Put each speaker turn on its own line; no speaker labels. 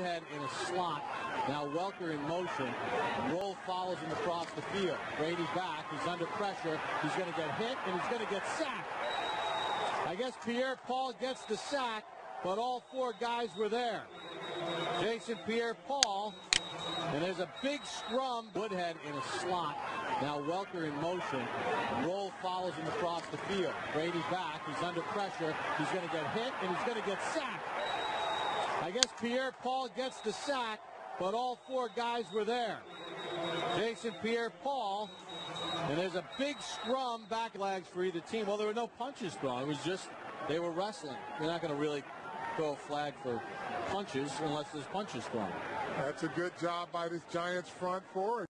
Woodhead in a slot. Now Welker in motion. Rolle follows him across the field. Brady back. He's under pressure. He's going to get hit and he's going to get sacked. I guess Pierre Paul gets the sack, but all four guys were there. Jason Pierre Paul. And there's a big scrum. Woodhead in a slot. Now Welker in motion. Rolle follows him across the field. Brady back. He's under pressure. He's going to get hit and he's going to get sacked. I guess Pierre Paul gets the sack, but all four guys were there. Jason Pierre Paul. And there's a big scrum back legs for either team. Well, there were no punches thrown. It was just they were wrestling. You're not going to really throw a flag for punches unless there's punches thrown.
That's a good job by this Giants front four.